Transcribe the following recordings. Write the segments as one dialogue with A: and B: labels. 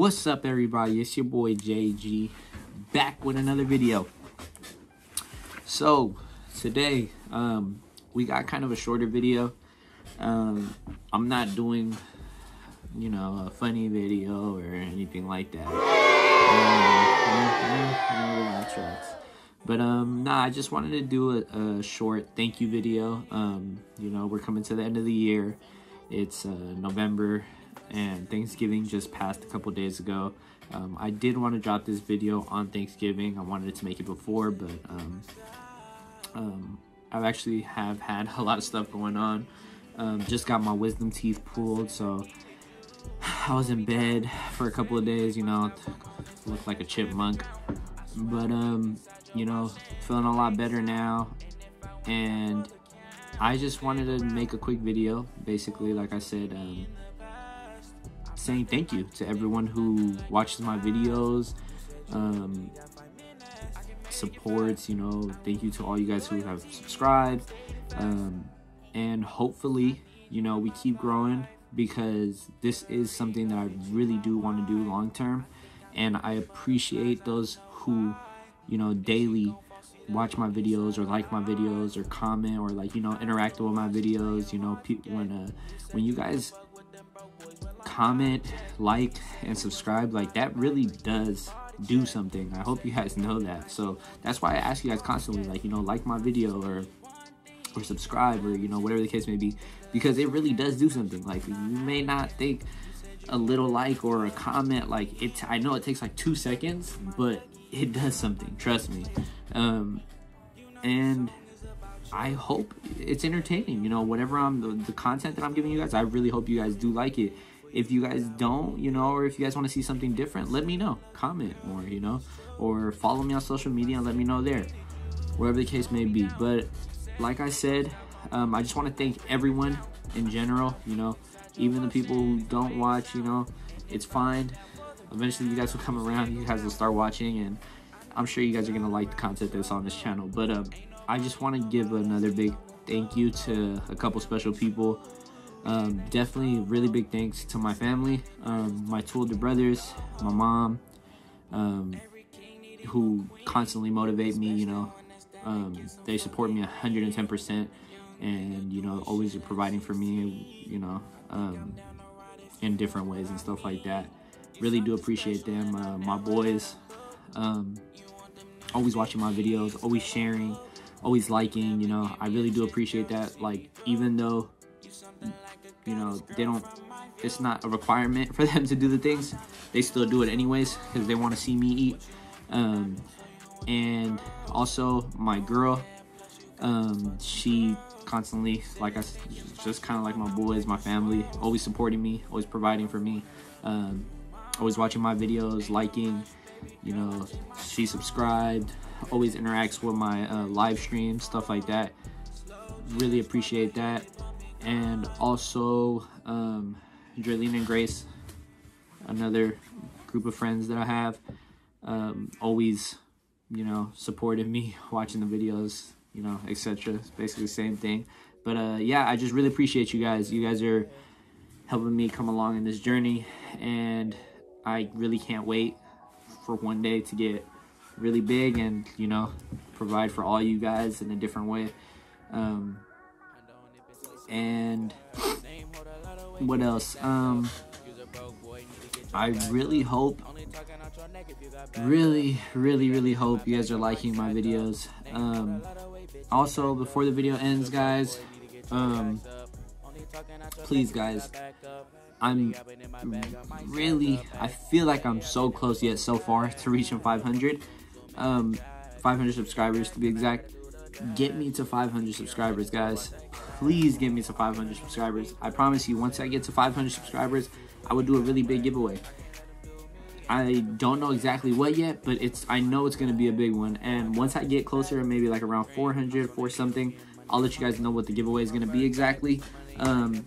A: What's up, everybody? It's your boy JG back with another video. So, today, um, we got kind of a shorter video. Um, I'm not doing, you know, a funny video or anything like that. Um, but um, nah, I just wanted to do a, a short thank you video. Um, you know, we're coming to the end of the year. It's uh, November and Thanksgiving just passed a couple days ago. Um, I did want to drop this video on Thanksgiving. I wanted to make it before, but um, um, I actually have had a lot of stuff going on. Um, just got my wisdom teeth pulled, so I was in bed for a couple of days. You know, looked like a chipmunk, but um, you know, feeling a lot better now, and I just wanted to make a quick video. Basically, like I said. Saying thank you to everyone who watches my videos, um, supports, you know, thank you to all you guys who have subscribed. Um, and hopefully, you know, we keep growing because this is something that I really do want to do long term. And I appreciate those who, you know, daily watch my videos or like my videos or comment or like you know interact with my videos you know when uh when you guys comment, like, and subscribe, like that really does do something. I hope you guys know that. So that's why I ask you guys constantly, like, you know, like my video or or subscribe or you know whatever the case may be because it really does do something. Like you may not think a little like or a comment like it i know it takes like two seconds but it does something. Trust me. Um and i hope it's entertaining. You know whatever i'm the, the content that i'm giving you guys i really hope you guys do like it if you guys don't, you know, or if you guys want to see something different, let me know. Comment more, you know, or follow me on social media and let me know there, wherever the case may be. But like I said, um, I just want to thank everyone in general, you know, even the people who don't watch, you know, it's fine. Eventually, you guys will come around, you guys will start watching, and I'm sure you guys are going to like the content that's on this channel. But um, I just want to give another big thank you to a couple special people um, definitely really big thanks to my family, um, my two older brothers, my mom, um, who constantly motivate me, you know. Um, they support me 110% and, you know, always are providing for me, you know, um, in different ways and stuff like that. Really do appreciate them. Uh, my boys, um, always watching my videos, always sharing, always liking, you know. I really do appreciate that. Like, even though you know, they don't, it's not a requirement for them to do the things. They still do it anyways because they want to see me eat. Um, and also my girl, um, she constantly, like I, just kind of like my boys, my family, always supporting me, always providing for me, um, always watching my videos, liking, you know, she subscribed, always interacts with my uh, live stream, stuff like that. Really appreciate that and also um, Drayleen and Grace, another group of friends that I have, um, always, you know, supported me watching the videos, you know, etc. It's basically the same thing. But uh, yeah, I just really appreciate you guys. You guys are helping me come along in this journey, and I really can't wait for one day to get really big and you know provide for all you guys in a different way. Um, and what else? Um, I really hope, really, really, really hope you guys are liking my videos. Um, also, before the video ends, guys, um, please, guys, I'm really, I feel like I'm so close yet so far to reaching 500, um, 500 subscribers to be exact. Get me to 500 subscribers, guys please get me to 500 subscribers. I promise you, once I get to 500 subscribers, I would do a really big giveaway. I don't know exactly what yet, but it's I know it's going to be a big one. And once I get closer, maybe like around 400, for something, I'll let you guys know what the giveaway is going to be exactly. Um,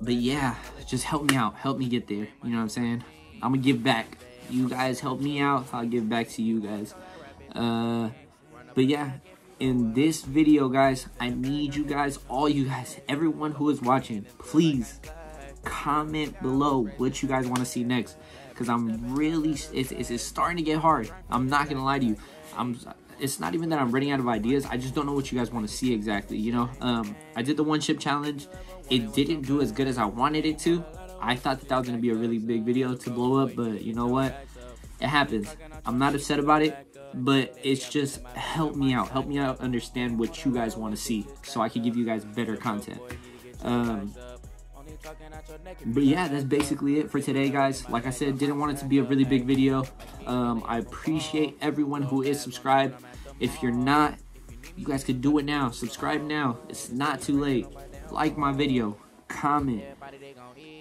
A: but yeah, just help me out. Help me get there. You know what I'm saying? I'm going to give back. You guys help me out. I'll give back to you guys. Uh, but yeah, in this video, guys, I need you guys, all you guys, everyone who is watching, please comment below what you guys want to see next because I'm really it's, it's, it's starting to get hard. I'm not gonna lie to you. I'm it's not even that I'm running out of ideas. I just don't know what you guys want to see exactly. You know, um, I did the one chip challenge. It didn't do as good as I wanted it to. I thought that that was gonna be a really big video to blow up, but you know what? It happens. I'm not upset about it, but it's just help me out. Help me out understand what you guys want to see, so I can give you guys better content. Um, but yeah, that's basically it for today, guys. Like I said, didn't want it to be a really big video. Um, I appreciate everyone who is subscribed. If you're not, you guys could do it now. Subscribe now. It's not too late. Like my video. Comment.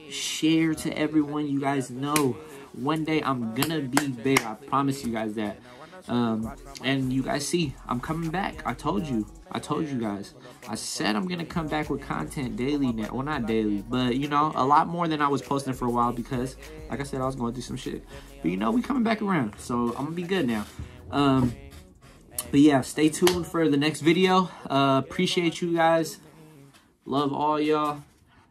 A: Share to everyone you guys know. One day I'm gonna be big. I promise you guys that. Um, and you guys see, I'm coming back. I told you. I told you guys. I said I'm gonna come back with content daily now. Well, not daily, but you know, a lot more than I was posting for a while because, like I said, I was going through some shit. But you know, we coming back around, so I'm gonna be good now. Um, but yeah, stay tuned for the next video. Uh, appreciate you guys. Love all y'all.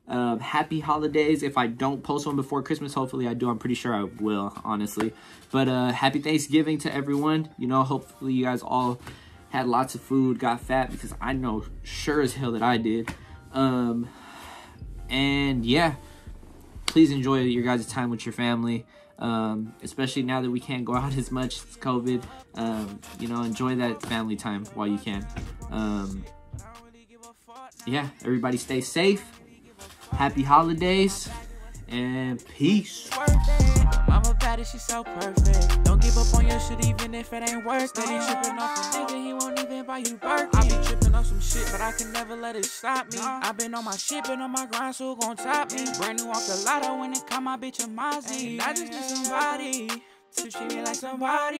A: Uh, happy holidays. If I don't post one before Christmas, hopefully I do. I'm pretty sure I will, honestly. But uh, happy Thanksgiving to everyone. You know, hopefully you guys all had lots of food, got fat, because I know sure as hell that I did. Um, and yeah, please enjoy your guys' time with your family. Um, especially now that we can't go out as much, it's COVID. Um, you know, enjoy that family time while you can. Um, yeah, everybody stay safe Happy holidays and peace. Mama bad she's so perfect. Don't give up on your shit even if it ain't worth it. tripping off a nigga, he won't even buy you birthday. I be tripping off some shit, but I can never let it stop me. I been on my shit, been on my grind, so gon' top me. Brand new off the lotto when it come my bitch a Mozzie. I just need somebody to treat me like somebody.